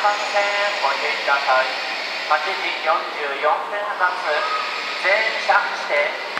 番線ご注意ください。8時44分発全車指定